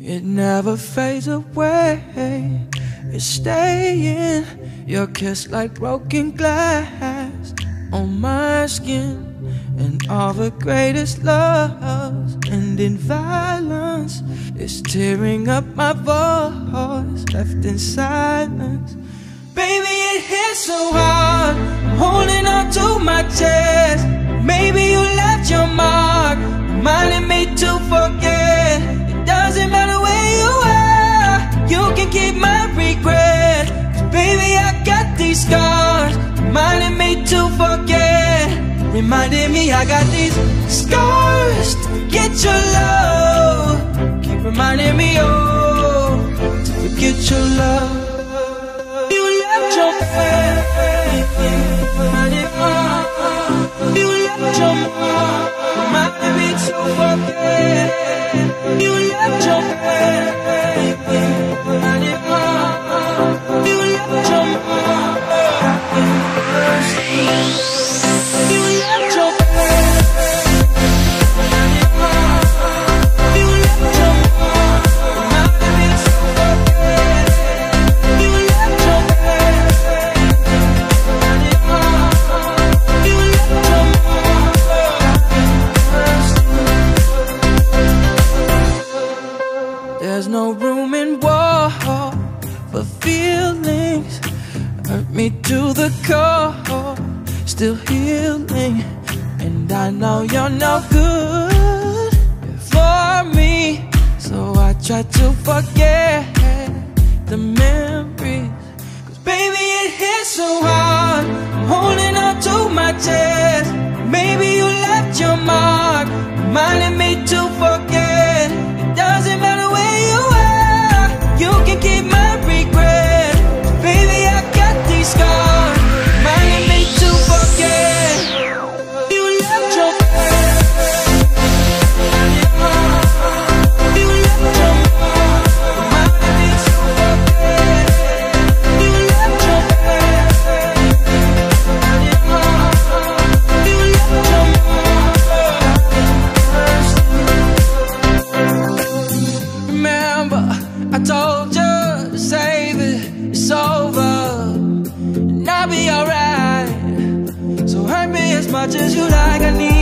It never fades away. It's staying. Your kiss like broken glass on my skin. And all the greatest loves end in violence. It's tearing up my voice, left in silence. Baby, it hits so hard. I'm holding on to my chest. Me I got these scars to get your love. Keep reminding me, oh, to forget your love. You left your baby, me to the core, still healing. And I know you're no good for me. So I try to forget the memories. Cause baby, it hits so hard. I'm holding on to my chest. Maybe you left your mark, I told you to save it, it's over. And I'll be alright. So hurt me as much as you like, I need